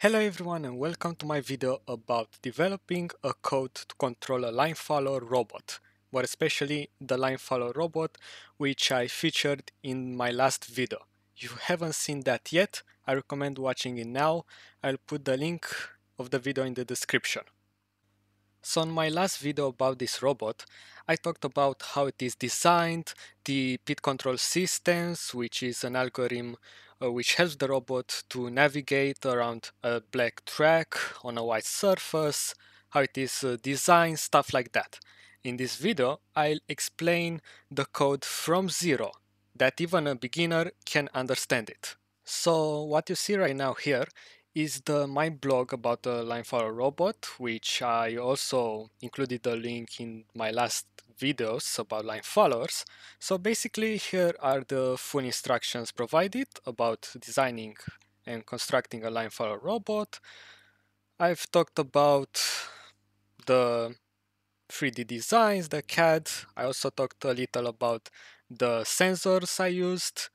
Hello everyone and welcome to my video about developing a code to control a line follower robot, but especially the line follower robot which I featured in my last video. If you haven't seen that yet, I recommend watching it now. I'll put the link of the video in the description. So in my last video about this robot, I talked about how it is designed, the PID control systems, which is an algorithm uh, which helps the robot to navigate around a black track on a white surface, how it is uh, designed, stuff like that. In this video, I'll explain the code from zero, that even a beginner can understand it. So what you see right now here is the my blog about the line follower robot, which I also included the link in my last videos about line followers. So basically here are the full instructions provided about designing and constructing a line follower robot. I've talked about the 3D designs, the CAD. I also talked a little about the sensors I used.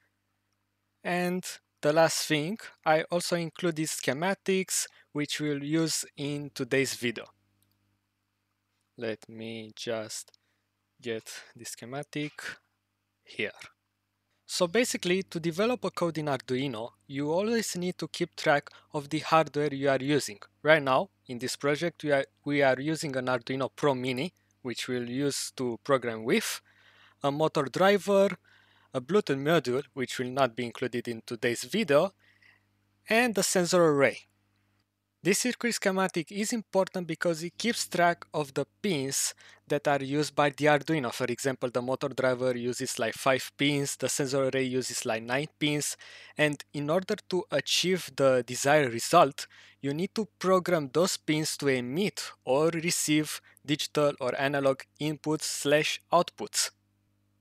And the last thing, I also included schematics, which we'll use in today's video. Let me just get the schematic here. So basically, to develop a code in Arduino, you always need to keep track of the hardware you are using. Right now, in this project, we are, we are using an Arduino Pro Mini, which we'll use to program with, a motor driver, a Bluetooth module, which will not be included in today's video, and a sensor array. This circuit schematic is important because it keeps track of the pins that are used by the Arduino. For example, the motor driver uses like 5 pins, the sensor array uses like 9 pins, and in order to achieve the desired result, you need to program those pins to emit or receive digital or analog inputs slash outputs.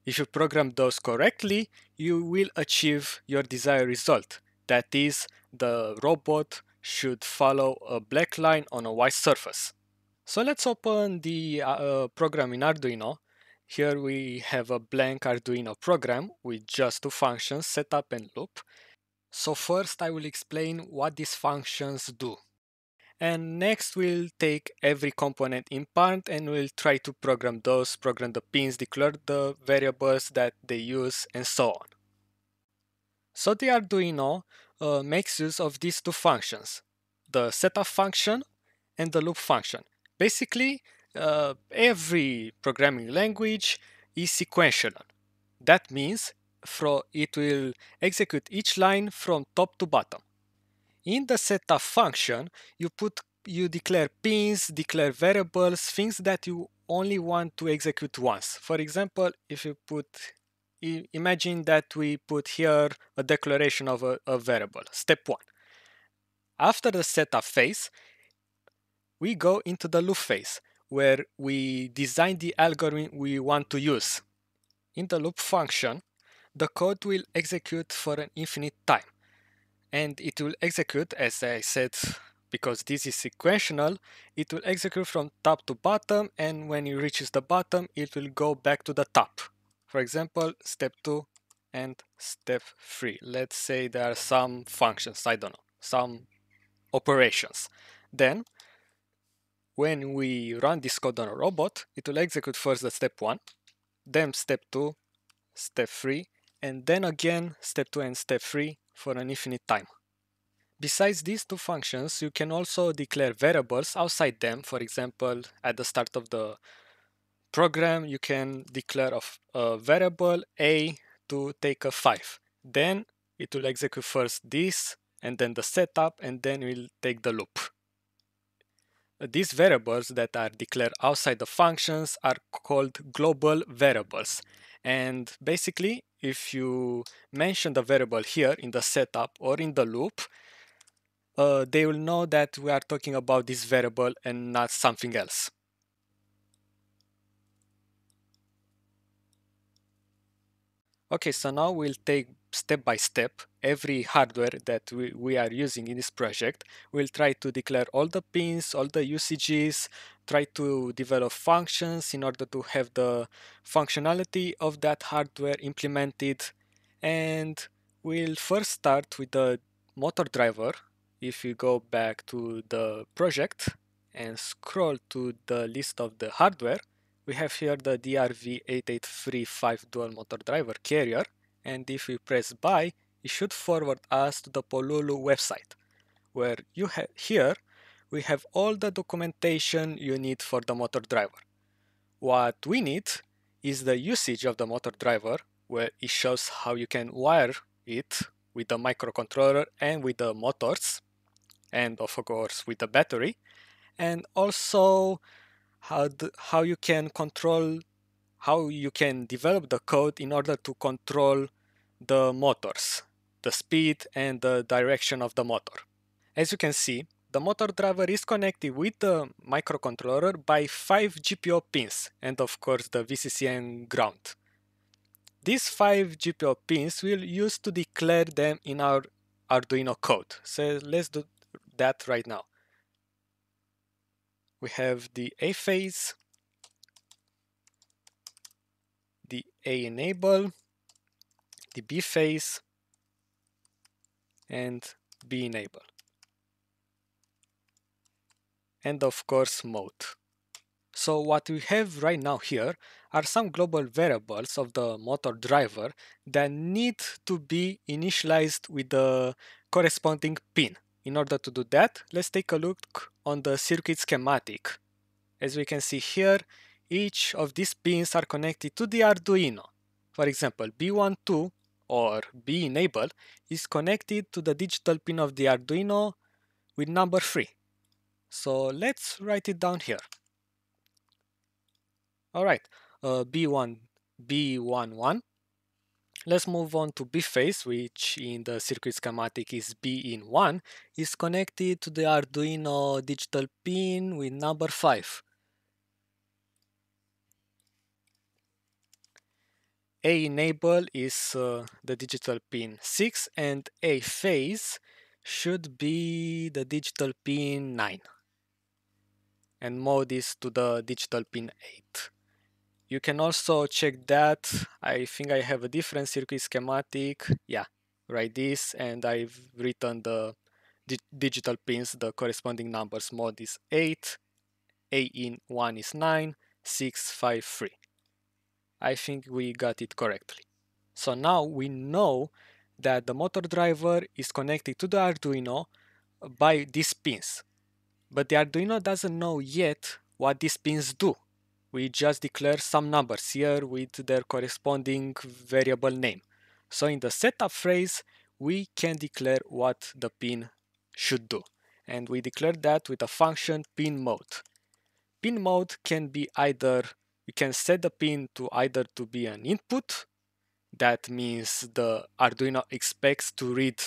If you program those correctly, you will achieve your desired result. That is, the robot should follow a black line on a white surface. So let's open the uh, program in Arduino. Here we have a blank Arduino program with just two functions, setup and loop. So first I will explain what these functions do. And next we'll take every component in part and we'll try to program those, program the pins, declare the variables that they use and so on. So the Arduino uh, makes use of these two functions, the setup function and the loop function. Basically, uh, every programming language is sequential. That means it will execute each line from top to bottom. In the setup function, you put you declare pins, declare variables, things that you only want to execute once. For example, if you put imagine that we put here a declaration of a, a variable, step one. After the setup phase, we go into the loop phase where we design the algorithm we want to use. In the loop function, the code will execute for an infinite time. And it will execute, as I said, because this is sequential, it will execute from top to bottom and when it reaches the bottom, it will go back to the top. For example, step 2 and step 3. Let's say there are some functions, I don't know, some operations. Then, when we run this code on a robot, it will execute first the step 1, then step 2, step 3, and then again step 2 and step 3 for an infinite time. Besides these two functions, you can also declare variables outside them. For example, at the start of the program, you can declare a, variable a to take a 5. Then it will execute first this, and then the setup, and then we'll take the loop. These variables that are declared outside the functions are called global variables. And basically, if you mention the variable here in the setup or in the loop, uh, they will know that we are talking about this variable and not something else. Okay, so now we'll take step by step every hardware that we, we are using in this project. We'll try to declare all the pins, all the usages, try to develop functions in order to have the functionality of that hardware implemented. And we'll first start with the motor driver if you go back to the project and scroll to the list of the hardware, we have here the DRV8835 dual motor driver carrier and if we press buy, it should forward us to the Pololu website where you have here we have all the documentation you need for the motor driver. What we need is the usage of the motor driver where it shows how you can wire it with the microcontroller and with the motors and of course with the battery and also how, the, how you can control how you can develop the code in order to control the motors the speed and the direction of the motor as you can see the motor driver is connected with the microcontroller by 5 GPIO pins and of course the VCC and ground. These 5 GPIO pins we'll use to declare them in our Arduino code. So let's do that right now. We have the A phase, the A enable, the B phase, and B enable and of course mode. So what we have right now here are some global variables of the motor driver that need to be initialized with the corresponding pin. In order to do that, let's take a look on the circuit schematic. As we can see here, each of these pins are connected to the Arduino. For example, B12 or B enable is connected to the digital pin of the Arduino with number 3. So let's write it down here. All right, uh, B1, B11. Let's move on to B phase, which in the circuit schematic is B in 1, is connected to the Arduino digital pin with number 5. A enable is uh, the digital pin 6 and A phase should be the digital pin 9 and mode is to the digital pin 8. You can also check that. I think I have a different circuit schematic. Yeah, write this and I've written the di digital pins, the corresponding numbers. Mode is 8, A in 1 is 9, 6, 5, 3. I think we got it correctly. So now we know that the motor driver is connected to the Arduino by these pins. But the Arduino doesn't know yet what these pins do. We just declare some numbers here with their corresponding variable name. So in the setup phrase, we can declare what the pin should do. And we declare that with a function pin mode. Pin mode can be either, we can set the pin to either to be an input, that means the Arduino expects to read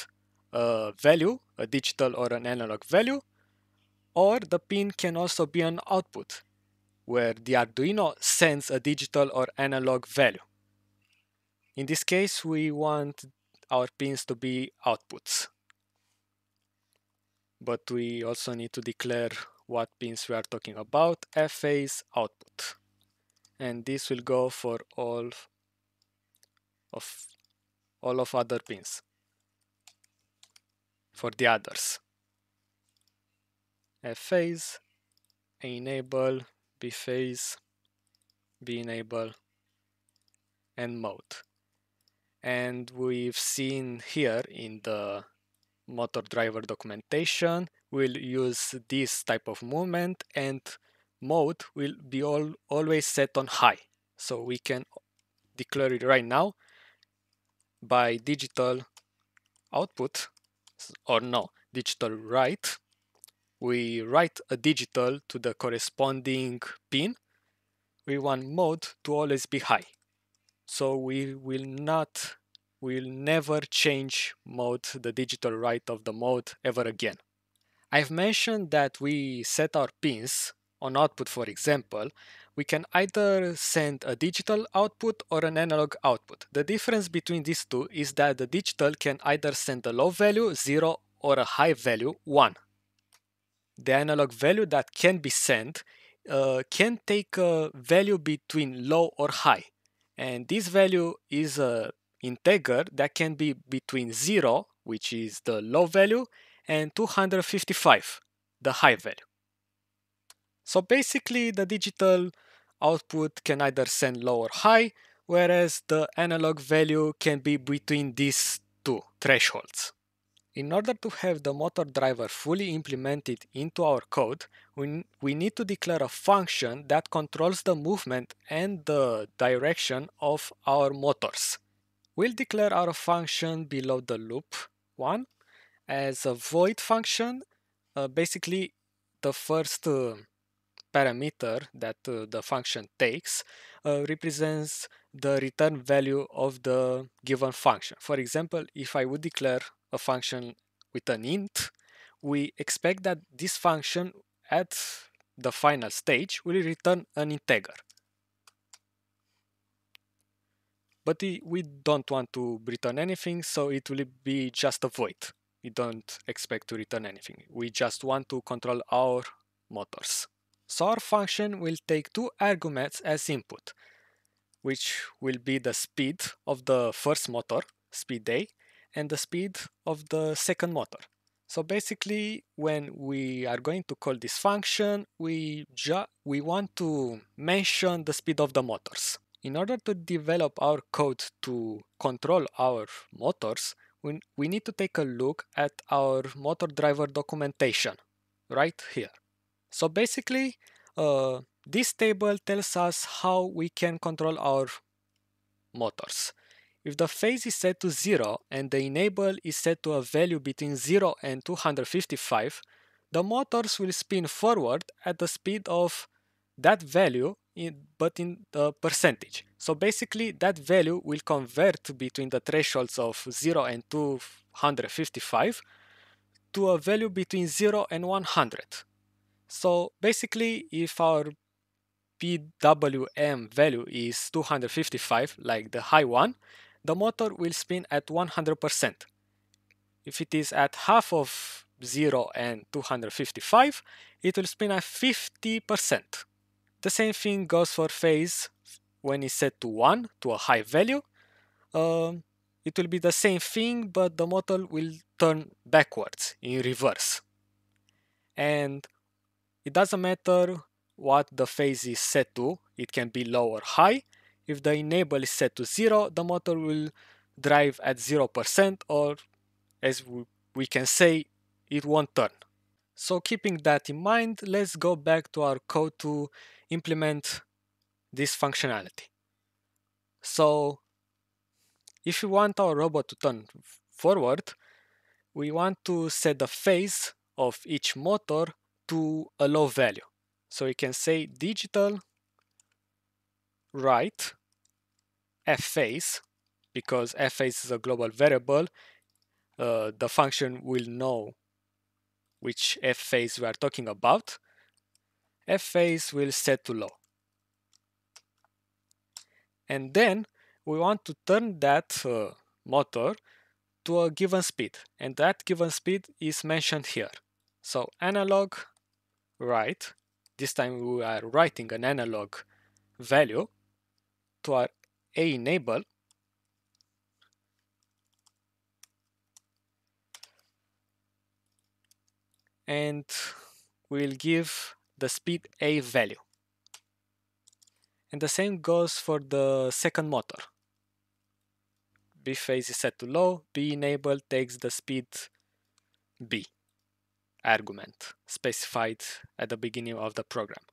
a value, a digital or an analog value, or the pin can also be an output, where the Arduino sends a digital or analog value. In this case, we want our pins to be outputs. But we also need to declare what pins we are talking about, F phase output. And this will go for all of all of other pins for the others. a phase, enable, B phase, B enable, and mode. And we've seen here in the motor driver documentation, we'll use this type of movement and mode will be all, always set on high. So we can declare it right now by digital output or no, digital write we write a digital to the corresponding pin, we want mode to always be high. So we will not, will never change mode, the digital write of the mode ever again. I've mentioned that we set our pins on output for example, we can either send a digital output or an analog output. The difference between these two is that the digital can either send a low value 0 or a high value 1 the analog value that can be sent uh, can take a value between low or high. And this value is an integer that can be between 0, which is the low value, and 255, the high value. So basically the digital output can either send low or high, whereas the analog value can be between these two thresholds. In order to have the motor driver fully implemented into our code, we, we need to declare a function that controls the movement and the direction of our motors. We'll declare our function below the loop one as a void function. Uh, basically, the first uh, parameter that uh, the function takes uh, represents the return value of the given function. For example, if I would declare a function with an int, we expect that this function at the final stage will return an integer. But we don't want to return anything, so it will be just a void. We don't expect to return anything. We just want to control our motors. So our function will take two arguments as input, which will be the speed of the first motor, speed A, and the speed of the second motor. So basically, when we are going to call this function, we, we want to mention the speed of the motors. In order to develop our code to control our motors, we, we need to take a look at our motor driver documentation right here. So basically, uh, this table tells us how we can control our motors. If the phase is set to 0 and the enable is set to a value between 0 and 255, the motors will spin forward at the speed of that value in, but in the percentage. So basically that value will convert between the thresholds of 0 and 255 to a value between 0 and 100. So basically if our PWM value is 255 like the high one, the motor will spin at 100%. If it is at half of 0 and 255, it will spin at 50%. The same thing goes for phase when it's set to 1, to a high value. Um, it will be the same thing, but the motor will turn backwards in reverse. And it doesn't matter what the phase is set to, it can be low or high, if the enable is set to 0, the motor will drive at 0% or as we can say, it won't turn. So keeping that in mind, let's go back to our code to implement this functionality. So if we want our robot to turn forward, we want to set the phase of each motor to a low value. So we can say digital write f phase because f phase is a global variable. Uh, the function will know which f phase we are talking about. F phase will set to low. And then we want to turn that uh, motor to a given speed. And that given speed is mentioned here. So analog write this time we are writing an analog value to our a enable. And we'll give the speed a value. And the same goes for the second motor. B phase is set to low b enable takes the speed b argument specified at the beginning of the program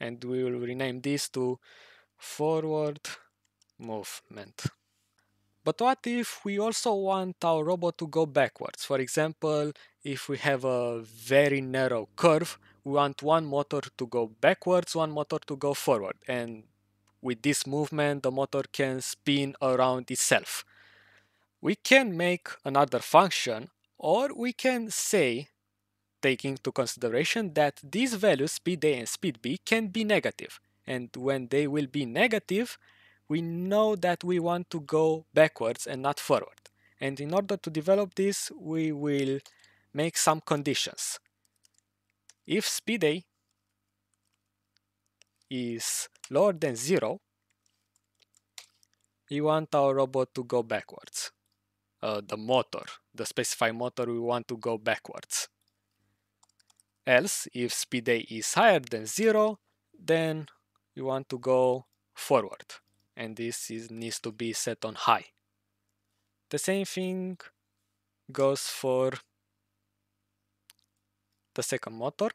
and we will rename this to forward movement. But what if we also want our robot to go backwards? For example, if we have a very narrow curve, we want one motor to go backwards, one motor to go forward. And with this movement, the motor can spin around itself. We can make another function, or we can say, taking into consideration that these values, speed A and speed B, can be negative. And when they will be negative, we know that we want to go backwards and not forward. And in order to develop this, we will make some conditions. If speed A is lower than zero, we want our robot to go backwards. uh, the motor, the specified motor we want to go backwards. Else, if speed A is higher than 0, then you want to go forward. And this is, needs to be set on high. The same thing goes for the second motor.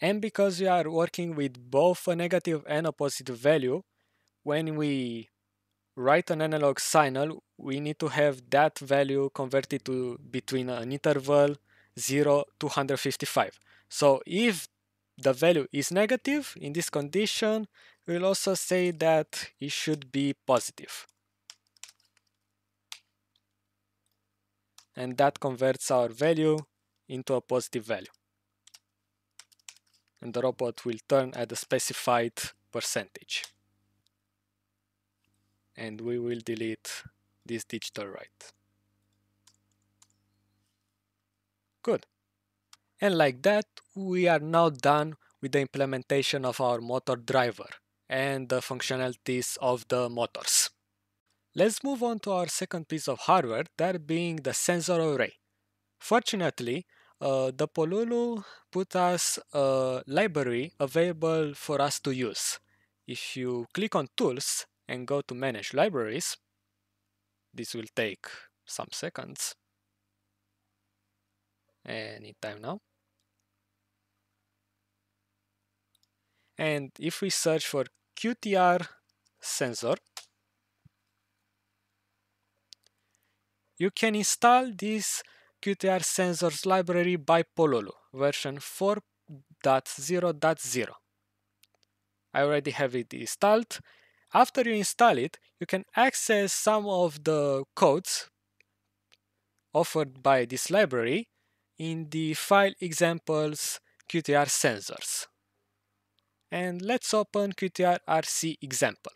And because we are working with both a negative and a positive value, when we write an analog signal, we need to have that value converted to between an interval 0 to 155. So if the value is negative in this condition, we'll also say that it should be positive. And that converts our value into a positive value. And the robot will turn at the specified percentage and we will delete this digital write. Good. And like that, we are now done with the implementation of our motor driver and the functionalities of the motors. Let's move on to our second piece of hardware, that being the sensor array. Fortunately, uh, the Pololu put us a library available for us to use. If you click on Tools and go to manage libraries. This will take some seconds. Anytime now. And if we search for QTR sensor, you can install this QTR sensors library by Pololu version 4.0.0. I already have it installed after you install it, you can access some of the codes offered by this library in the file examples QTR sensors. And let's open QTR RC example.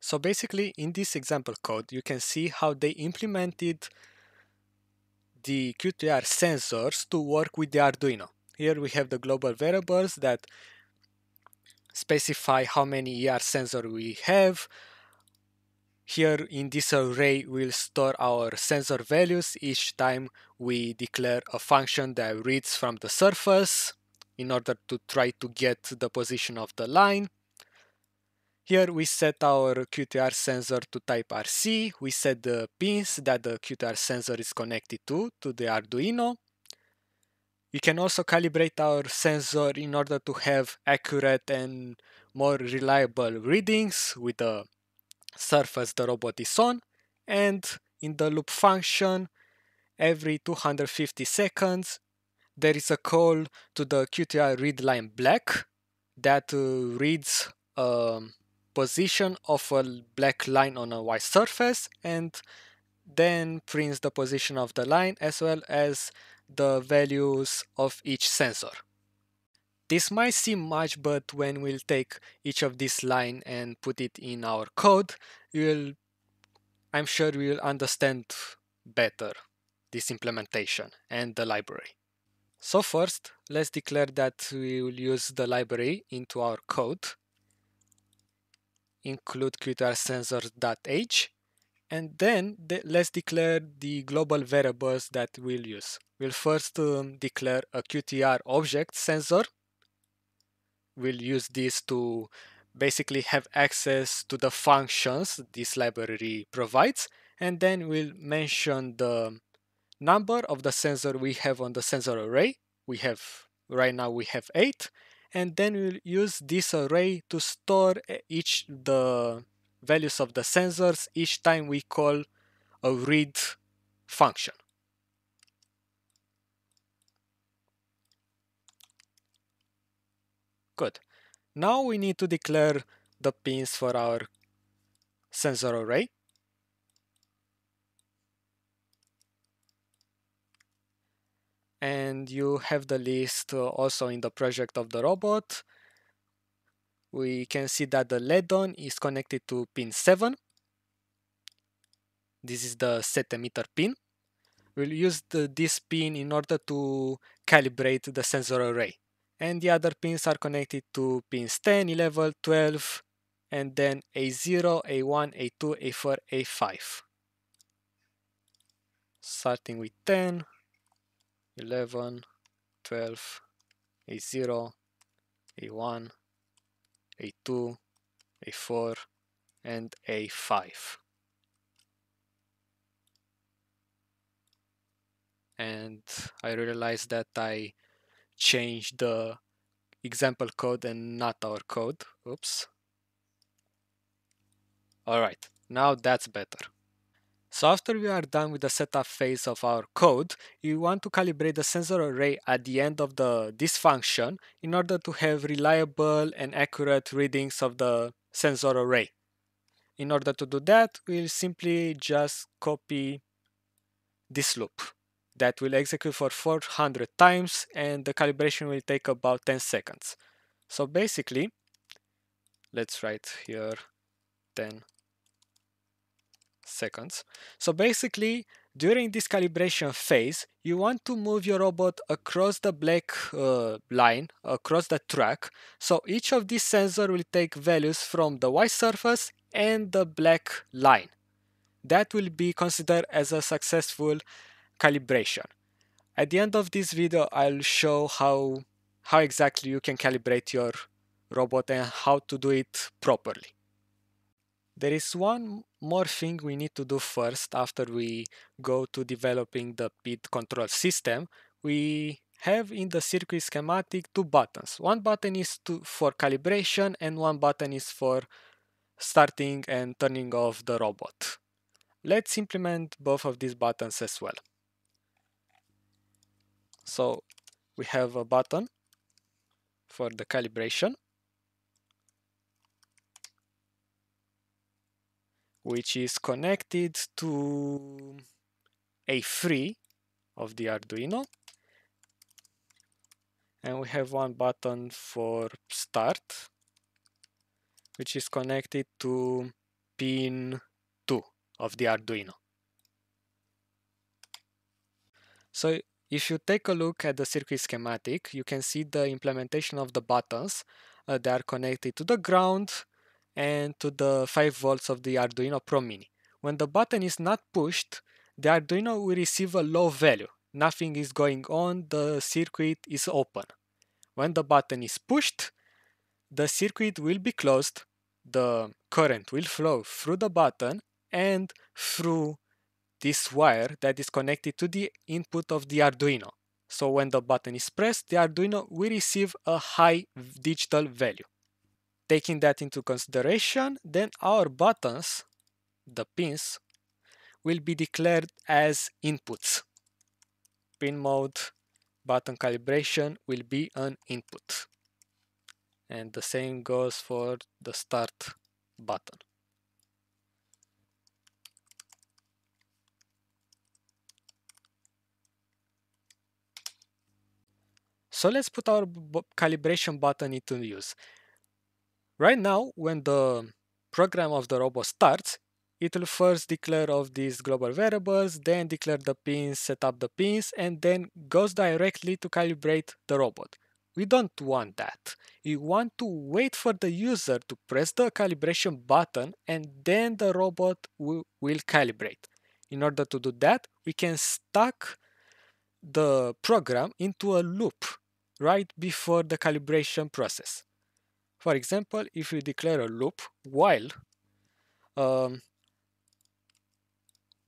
So basically in this example code you can see how they implemented the QTR sensors to work with the Arduino. Here we have the global variables that specify how many ER sensor we have. Here in this array we'll store our sensor values each time we declare a function that reads from the surface in order to try to get the position of the line. Here we set our QTR sensor to type RC, we set the pins that the QTR sensor is connected to, to the Arduino. We can also calibrate our sensor in order to have accurate and more reliable readings with the surface the robot is on. And in the loop function, every 250 seconds, there is a call to the QTR read line black that uh, reads a position of a black line on a white surface and then prints the position of the line as well as the values of each sensor. This might seem much, but when we'll take each of this line and put it in our code, you'll, I'm sure we'll understand better this implementation and the library. So first, let's declare that we will use the library into our code, include qtrsensor.h, and then the, let's declare the global variables that we'll use. We'll first um, declare a QTR object sensor. We'll use this to basically have access to the functions this library provides. And then we'll mention the number of the sensor we have on the sensor array. We have, right now we have eight. And then we'll use this array to store each the values of the sensors each time we call a read function. Good. Now we need to declare the pins for our sensor array. And you have the list uh, also in the project of the robot. We can see that the LED-on is connected to pin 7. This is the set emitter pin. We'll use the, this pin in order to calibrate the sensor array and the other pins are connected to pins 10, 11, 12 and then A0, A1, A2, A4, A5. Starting with 10, 11, 12, A0, A1, A2, A4, and A5. And I realized that I changed the example code and not our code. Oops. Alright, now that's better. So after we are done with the setup phase of our code, you want to calibrate the sensor array at the end of the this function in order to have reliable and accurate readings of the sensor array. In order to do that, we'll simply just copy this loop that will execute for 400 times and the calibration will take about 10 seconds. So basically, let's write here 10 seconds. So basically, during this calibration phase, you want to move your robot across the black uh, line, across the track. So each of these sensors will take values from the white surface and the black line. That will be considered as a successful calibration. At the end of this video, I'll show how, how exactly you can calibrate your robot and how to do it properly. There is one more thing we need to do first after we go to developing the PID control system. We have in the circuit schematic two buttons. One button is to, for calibration and one button is for starting and turning off the robot. Let's implement both of these buttons as well. So we have a button for the calibration which is connected to A3 of the Arduino and we have one button for start which is connected to pin 2 of the Arduino. So if you take a look at the circuit schematic, you can see the implementation of the buttons. Uh, they are connected to the ground and to the 5 volts of the Arduino Pro Mini. When the button is not pushed, the Arduino will receive a low value. Nothing is going on, the circuit is open. When the button is pushed, the circuit will be closed, the current will flow through the button and through this wire that is connected to the input of the Arduino. So when the button is pressed, the Arduino will receive a high digital value. Taking that into consideration, then our buttons, the pins, will be declared as inputs. Pin mode button calibration will be an input. And the same goes for the start button. So let's put our calibration button into use. Right now, when the program of the robot starts, it will first declare of these global variables, then declare the pins, set up the pins, and then goes directly to calibrate the robot. We don't want that. We want to wait for the user to press the calibration button and then the robot will, will calibrate. In order to do that, we can stack the program into a loop right before the calibration process. For example, if we declare a loop while um,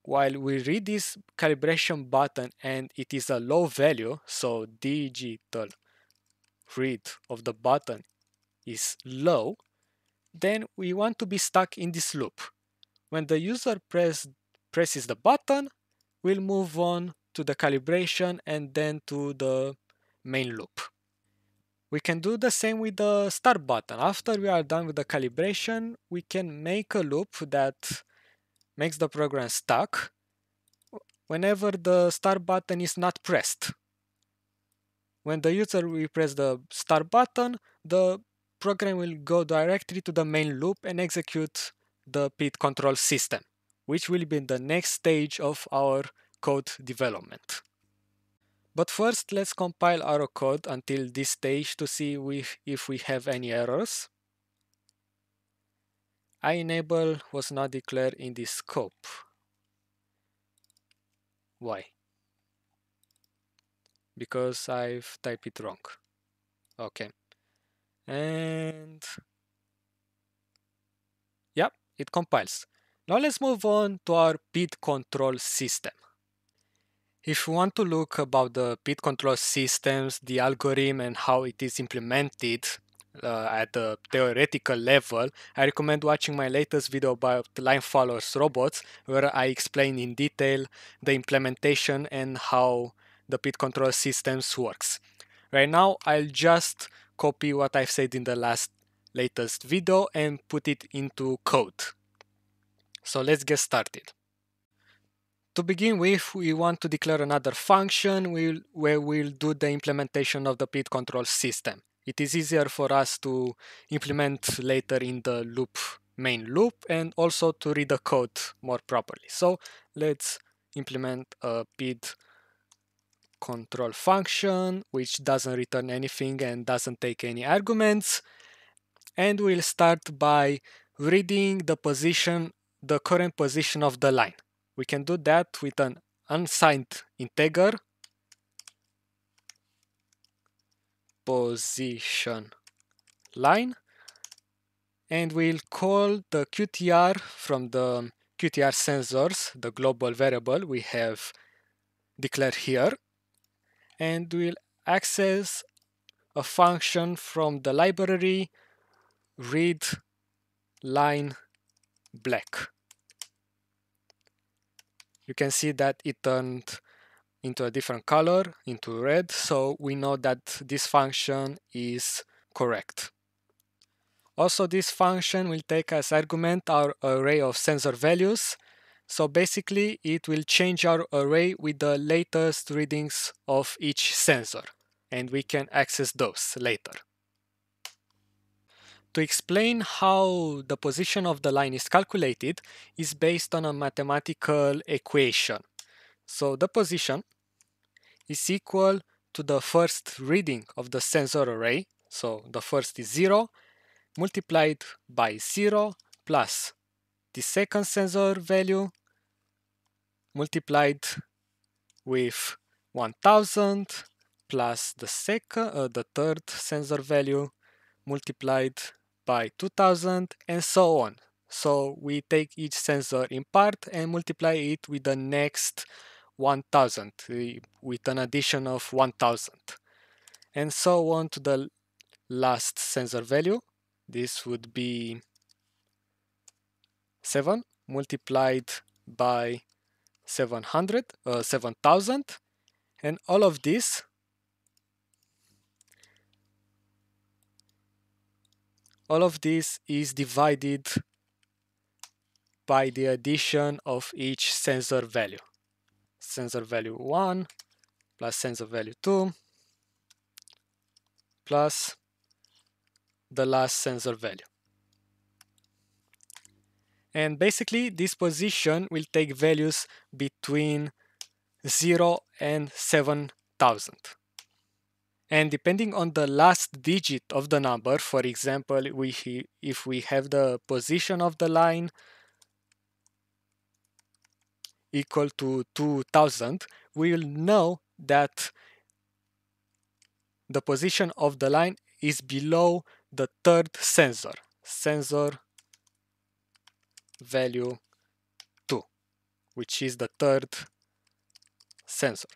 while we read this calibration button and it is a low value, so digital read of the button is low, then we want to be stuck in this loop. When the user press, presses the button, we'll move on to the calibration and then to the main loop. We can do the same with the start button. After we are done with the calibration, we can make a loop that makes the program stuck whenever the start button is not pressed. When the user will press the start button, the program will go directly to the main loop and execute the PID control system, which will be the next stage of our code development. But first, let's compile our code until this stage to see if we have any errors. I enable was not declared in this scope. Why? Because I've typed it wrong. Okay. And yep, it compiles. Now let's move on to our PID control system. If you want to look about the PID control systems, the algorithm and how it is implemented uh, at the theoretical level, I recommend watching my latest video about line followers robots where I explain in detail the implementation and how the PID control systems works. Right now I'll just copy what I've said in the last latest video and put it into code. So let's get started. To begin with, we want to declare another function we'll, where we'll do the implementation of the PID control system. It is easier for us to implement later in the loop main loop and also to read the code more properly. So let's implement a PID control function which doesn't return anything and doesn't take any arguments and we'll start by reading the position the current position of the line we can do that with an unsigned integer. Position line. And we'll call the QTR from the QTR sensors, the global variable we have declared here. And we'll access a function from the library read line black you can see that it turned into a different color, into red, so we know that this function is correct. Also, this function will take as argument our array of sensor values. So basically, it will change our array with the latest readings of each sensor, and we can access those later. To explain how the position of the line is calculated is based on a mathematical equation. So the position is equal to the first reading of the sensor array, so the first is 0, multiplied by 0 plus the second sensor value multiplied with 1000 plus the second uh, the third sensor value multiplied by 2000 and so on. So we take each sensor in part and multiply it with the next 1000 with an addition of 1000 and so on to the last sensor value. This would be 7 multiplied by 700, uh, 7000 and all of this all of this is divided by the addition of each sensor value. Sensor value 1 plus sensor value 2 plus the last sensor value. And basically this position will take values between 0 and 7000 and depending on the last digit of the number for example we if we have the position of the line equal to 2000 we will know that the position of the line is below the third sensor sensor value 2 which is the third sensor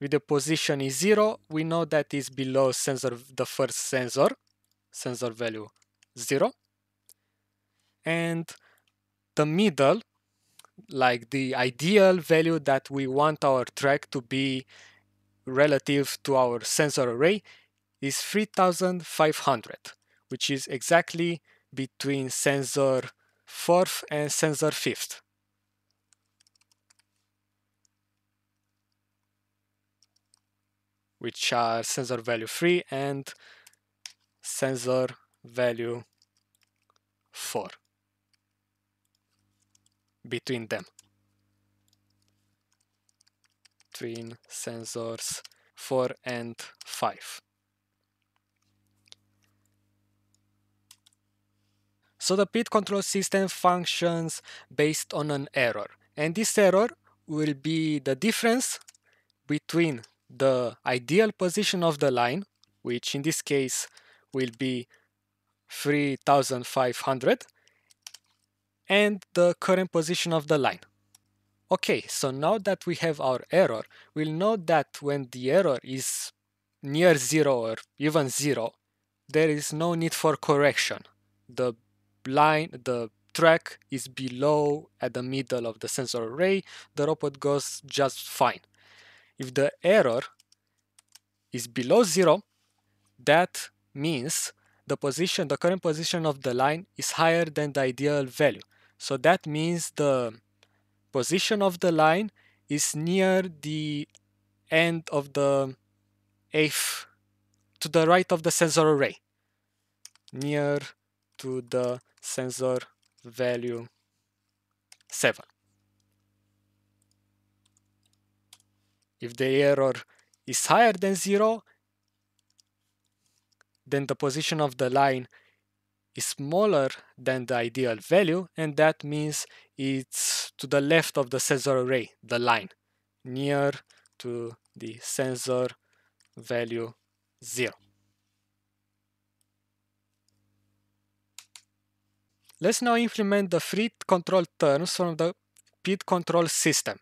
with the position is 0, we know that is below sensor the first sensor, sensor value 0. And the middle, like the ideal value that we want our track to be relative to our sensor array, is 3500, which is exactly between sensor 4th and sensor 5th. Which are sensor value 3 and sensor value 4 between them between sensors 4 and 5 So the PID control system functions based on an error. And this error will be the difference between the ideal position of the line, which in this case will be 3500, and the current position of the line. Okay, so now that we have our error, we'll know that when the error is near zero or even zero, there is no need for correction. The line, the track is below at the middle of the sensor array, the robot goes just fine. If the error is below zero, that means the position, the current position of the line is higher than the ideal value. So that means the position of the line is near the end of the eighth to the right of the sensor array near to the sensor value 7 if the error is higher than 0 then the position of the line is smaller than the ideal value and that means it's to the left of the sensor array, the line, near to the sensor value 0. Let's now implement the free control terms from the PID control system.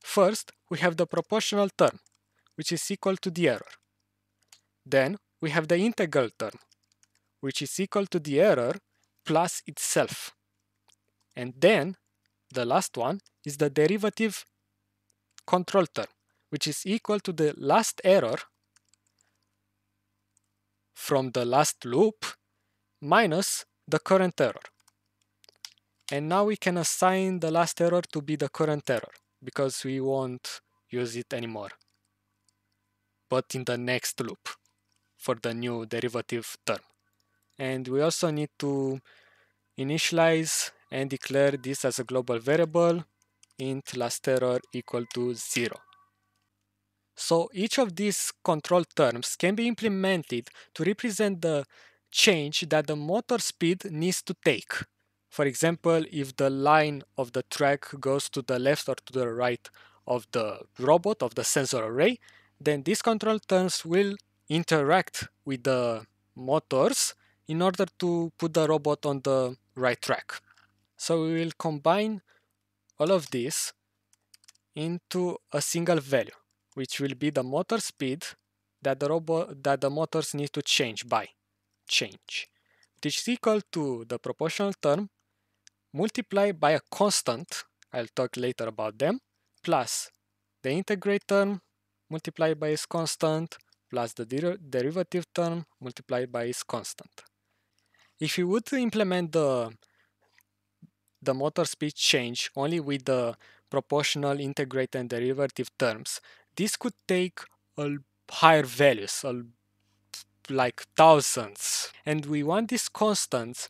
First, we have the proportional term, which is equal to the error. Then, we have the integral term, which is equal to the error plus itself. And then the last one is the derivative control term, which is equal to the last error from the last loop minus the current error. And now we can assign the last error to be the current error because we won't use it anymore, but in the next loop for the new derivative term. And we also need to initialize and declare this as a global variable int last error equal to 0. So each of these control terms can be implemented to represent the change that the motor speed needs to take. For example, if the line of the track goes to the left or to the right of the robot, of the sensor array, then these control terms will interact with the motors in order to put the robot on the right track. So we will combine all of this into a single value, which will be the motor speed that the robot that the motors need to change by change, which is equal to the proportional term multiplied by a constant, I'll talk later about them, plus the integrate term multiplied by its constant plus the der derivative term multiplied by its constant. If you would implement the the motor speed change only with the proportional, integrate, and derivative terms, this could take higher values, like thousands. And we want these constants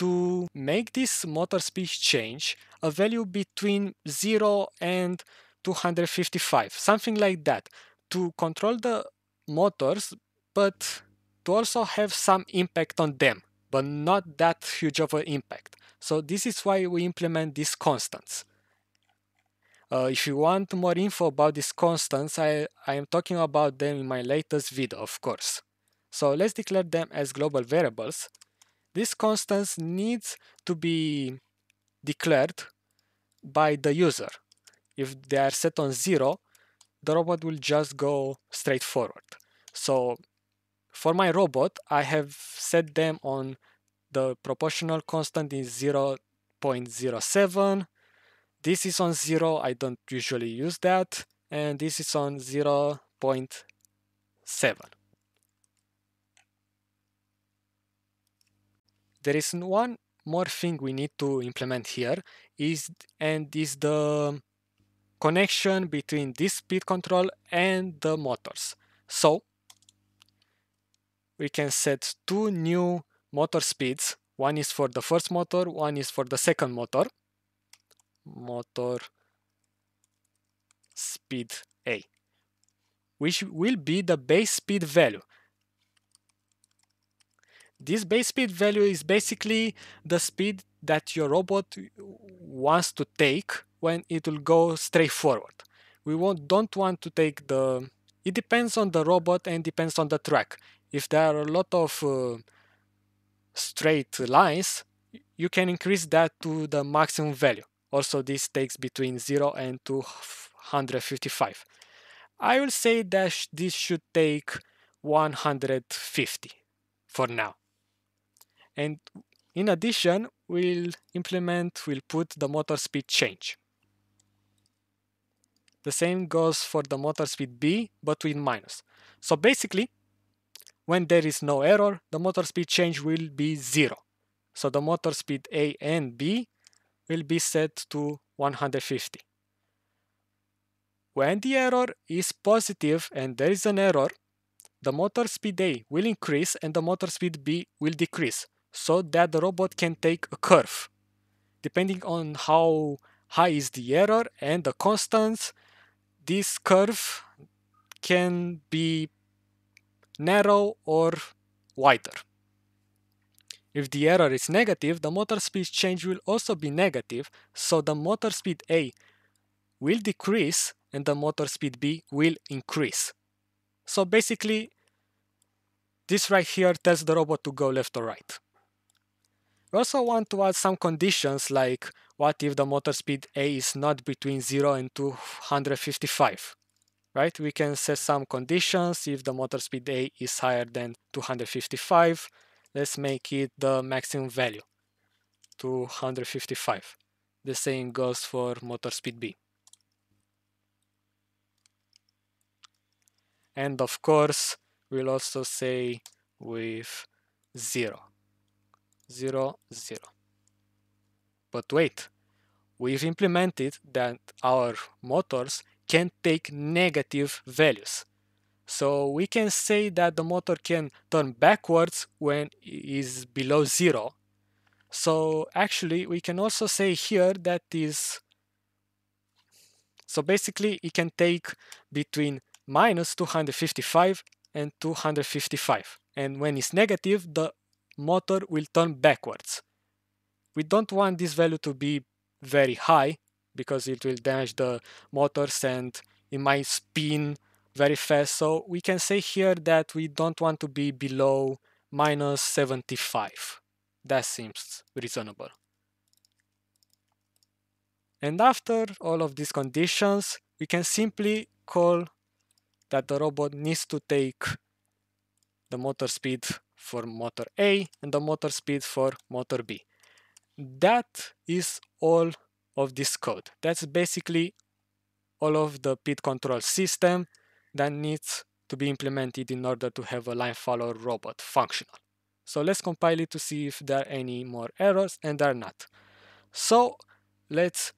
to make this motor speed change a value between 0 and 255, something like that, to control the motors, but to also have some impact on them, but not that huge of an impact. So this is why we implement these constants. Uh, if you want more info about these constants, I, I am talking about them in my latest video, of course. So let's declare them as global variables. These constants needs to be declared by the user. If they are set on zero, the robot will just go straight forward. So for my robot, I have set them on the proportional constant is 0.07 this is on 0 I don't usually use that and this is on 0.7 there is one more thing we need to implement here is and is the connection between this speed control and the motors so we can set two new motor speeds. One is for the first motor, one is for the second motor. Motor speed A, which will be the base speed value. This base speed value is basically the speed that your robot wants to take when it will go straight forward. We won't, don't want to take the... It depends on the robot and depends on the track. If there are a lot of uh, straight lines, you can increase that to the maximum value. Also, this takes between 0 and 255. I will say that this should take 150 for now. And in addition, we'll implement, we'll put the motor speed change. The same goes for the motor speed B, but with minus. So basically, when there is no error, the motor speed change will be zero. So the motor speed A and B will be set to 150. When the error is positive and there is an error, the motor speed A will increase and the motor speed B will decrease so that the robot can take a curve. Depending on how high is the error and the constants, this curve can be narrow or wider. If the error is negative, the motor speed change will also be negative, so the motor speed A will decrease and the motor speed B will increase. So basically, this right here tells the robot to go left or right. We also want to add some conditions like what if the motor speed A is not between 0 and 255, right? We can set some conditions if the motor speed A is higher than 255. Let's make it the maximum value, 255. The same goes for motor speed B. And of course, we'll also say with 0. 0, 0. But wait, we've implemented that our motors can take negative values. So we can say that the motor can turn backwards when it is below 0. So actually we can also say here that is so basically it can take between minus 255 and 255 and when it's negative the motor will turn backwards. We don't want this value to be very high because it will damage the motors and it might spin very fast. So we can say here that we don't want to be below minus 75. That seems reasonable. And after all of these conditions, we can simply call that the robot needs to take the motor speed for motor A and the motor speed for motor B. That is all of this code. That's basically all of the PID control system that needs to be implemented in order to have a line follower robot functional. So let's compile it to see if there are any more errors and there are not. So let's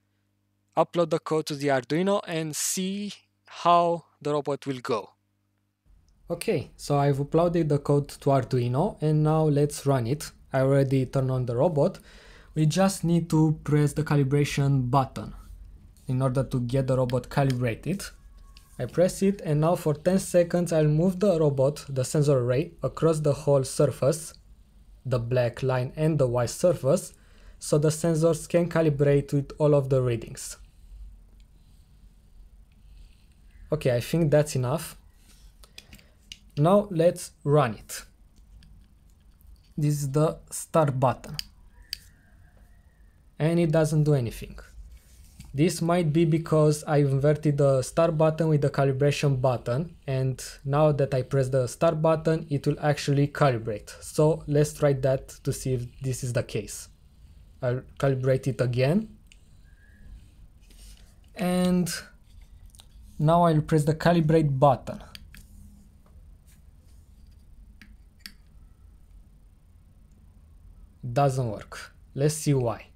upload the code to the Arduino and see how the robot will go. Okay, so I've uploaded the code to Arduino and now let's run it. I already turned on the robot. We just need to press the calibration button in order to get the robot calibrated. I press it and now for 10 seconds I'll move the robot, the sensor array, across the whole surface, the black line and the white surface, so the sensors can calibrate with all of the readings. Okay, I think that's enough. Now let's run it. This is the start button. And it doesn't do anything. This might be because I inverted the start button with the calibration button and now that I press the start button it will actually calibrate. So let's try that to see if this is the case. I'll calibrate it again and now I'll press the calibrate button. Doesn't work. Let's see why.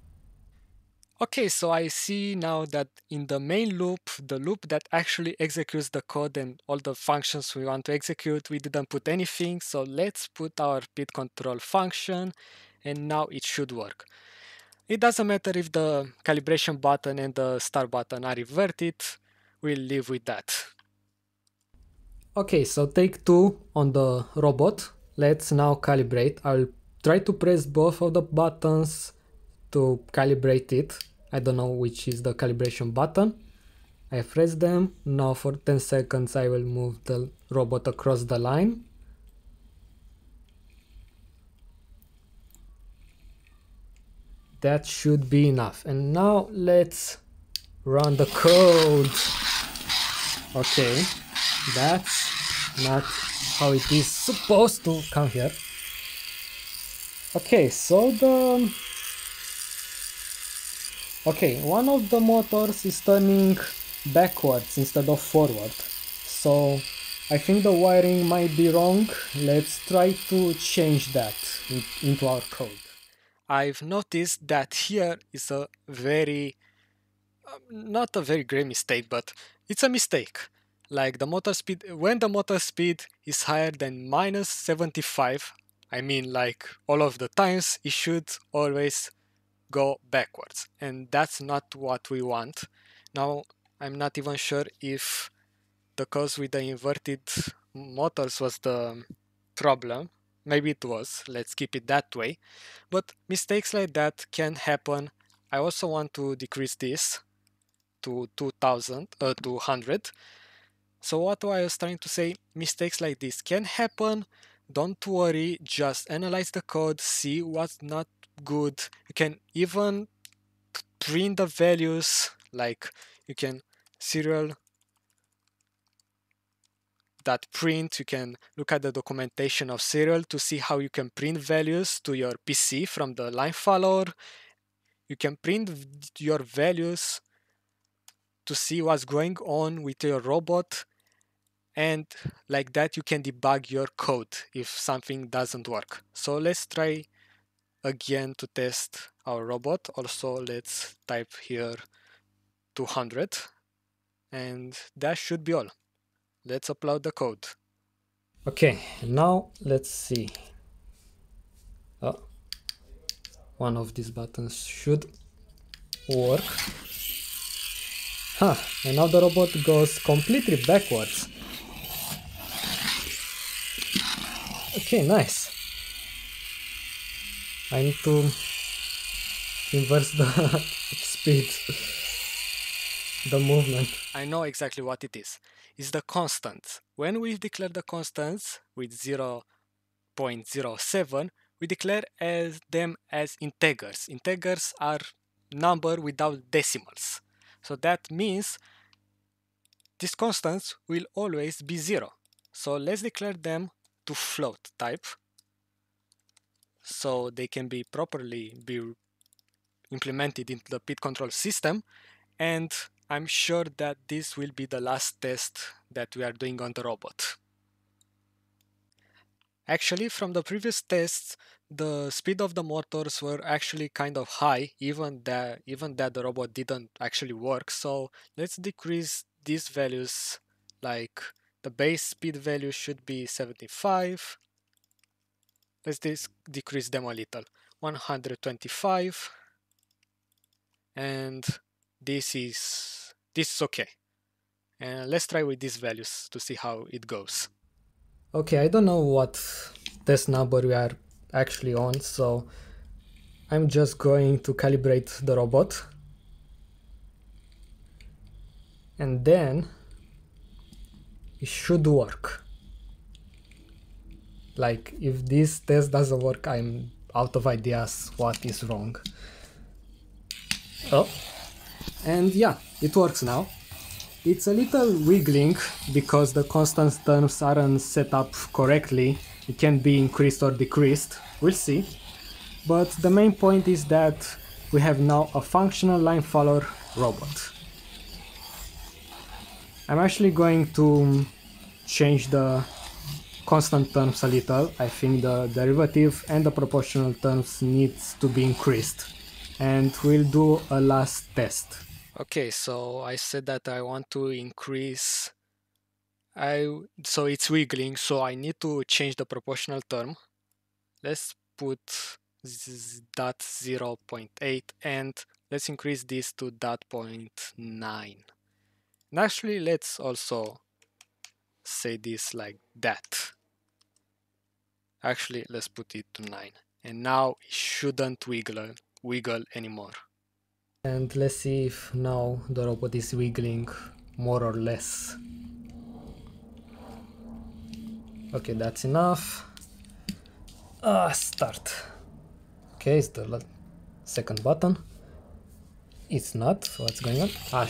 Okay, so I see now that in the main loop, the loop that actually executes the code and all the functions we want to execute, we didn't put anything. So let's put our PID control function and now it should work. It doesn't matter if the calibration button and the start button are inverted, we'll live with that. Okay, so take two on the robot. Let's now calibrate. I'll try to press both of the buttons to calibrate it. I don't know which is the calibration button. I press them. Now for 10 seconds I will move the robot across the line. That should be enough. And now let's run the code. Okay, that's not how it is supposed to come here. Okay, so the... Okay, one of the motors is turning backwards instead of forward. So I think the wiring might be wrong. Let's try to change that in, into our code. I've noticed that here is a very, uh, not a very great mistake, but it's a mistake. Like the motor speed, when the motor speed is higher than minus 75, I mean like all of the times, it should always go backwards. And that's not what we want. Now, I'm not even sure if the cause with the inverted motors was the problem. Maybe it was, let's keep it that way. But mistakes like that can happen. I also want to decrease this to 2000, uh, to 100. So what I was trying to say, mistakes like this can happen. Don't worry, just analyze the code, see what's not good. You can even print the values, like you can serial that print you can look at the documentation of serial to see how you can print values to your PC from the line follower you can print your values to see what's going on with your robot and like that you can debug your code if something doesn't work so let's try again to test our robot also let's type here 200 and that should be all. Let's upload the code. Okay, now let's see. Oh, one of these buttons should work. Huh, and now the robot goes completely backwards. Okay, nice. I need to inverse the speed the movement. I know exactly what it is. It's the constant. When we declare the constants with 0.07, we declare as them as integers. Integers are number without decimals. So that means these constants will always be zero. So let's declare them to float type so they can be properly be implemented into the PID control system and I'm sure that this will be the last test that we are doing on the robot. Actually, from the previous tests, the speed of the motors were actually kind of high, even that even that the robot didn't actually work. So let's decrease these values. Like the base speed value should be 75. Let's decrease them a little. 125 and this is this is okay and let's try with these values to see how it goes okay i don't know what test number we are actually on so i'm just going to calibrate the robot and then it should work like if this test doesn't work i'm out of ideas what is wrong oh and yeah, it works now. It's a little wiggling because the constant terms aren't set up correctly. It can be increased or decreased, we'll see. But the main point is that we have now a functional line follower robot. I'm actually going to um, change the constant terms a little. I think the derivative and the proportional terms needs to be increased. And we'll do a last test. Okay, so I said that I want to increase I so it's wiggling, so I need to change the proportional term. Let's put dot 0.8 and let's increase this to dot 0.9. And actually let's also say this like that. Actually let's put it to 9 and now it shouldn't wiggle, wiggle anymore. And let's see if now the robot is wiggling more or less. Okay, that's enough. Ah, start. Okay, it's the second button. It's not. What's going on? Ah,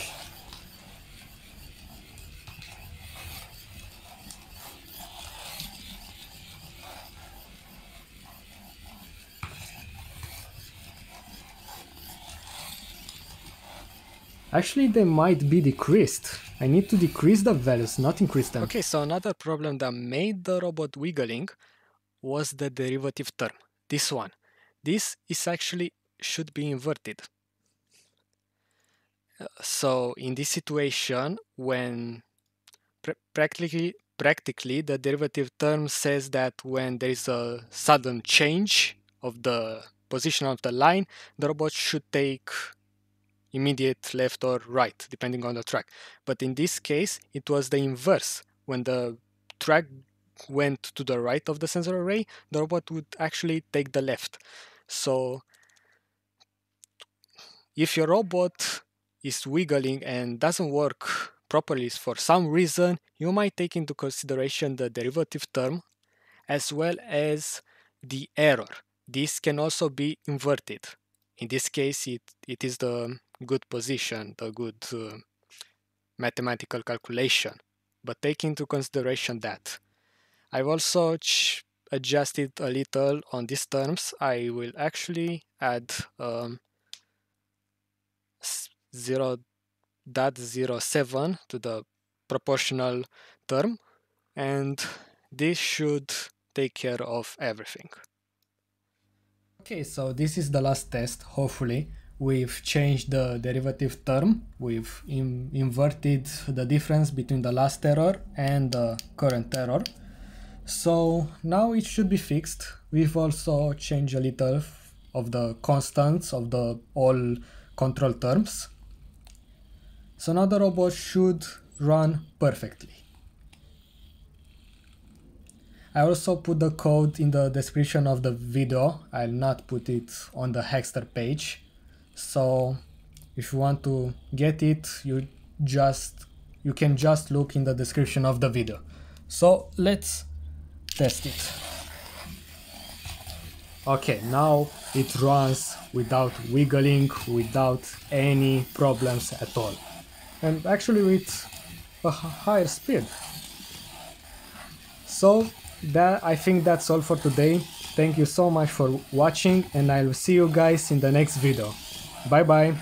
Actually, they might be decreased. I need to decrease the values, not increase them. Okay, so another problem that made the robot wiggling was the derivative term. This one. This is actually should be inverted. So in this situation, when pr practically practically the derivative term says that when there is a sudden change of the position of the line, the robot should take immediate left or right, depending on the track. But in this case, it was the inverse. When the track went to the right of the sensor array, the robot would actually take the left. So if your robot is wiggling and doesn't work properly for some reason, you might take into consideration the derivative term as well as the error. This can also be inverted. In this case, it, it is the good position, the good uh, mathematical calculation. But take into consideration that. I've also adjusted a little on these terms. I will actually add um, 0.07 to the proportional term and this should take care of everything. Okay, so this is the last test, hopefully we've changed the derivative term, we've in inverted the difference between the last error and the current error. So now it should be fixed. We've also changed a little of the constants of the all control terms. So now the robot should run perfectly. I also put the code in the description of the video. I'll not put it on the Hackster page so if you want to get it you just you can just look in the description of the video. So let's test it. Okay now it runs without wiggling without any problems at all. And actually with a higher speed. So that i think that's all for today. Thank you so much for watching and i'll see you guys in the next video Bye bye.